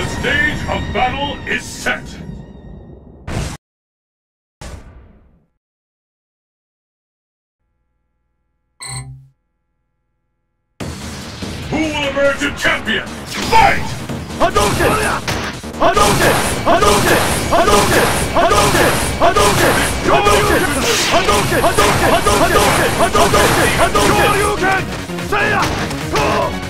The stage of battle is set! Who will emerge a champion? Fight! Hadouken! Hadouken! Hadouken! Hadouken! Hadouken! Hadouken! Hadouken! Hadouken! Hadouken! Hadouken! Hadouken! Seiya! Hadouken! Hadouken! Hadouken!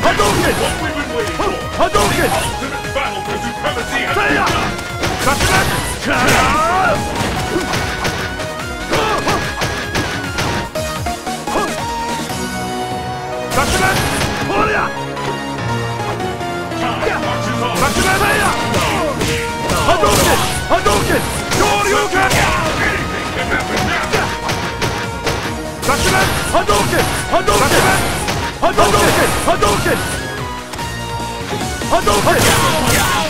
Hadouken! What we've been waiting for! Hadouken! The ultimate battle for supremacy has begun! 勝てますか勝てますほりゃ勝てますや波動拳波動拳恐竜拳勝てます波動拳波動拳波動拳波動拳波動拳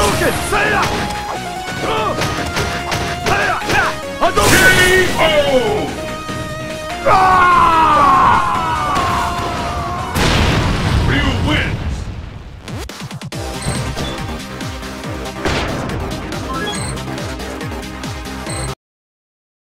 Hadouken! Seiya! Uh, Seiya! Hadouken!